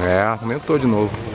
É, aumentou de novo.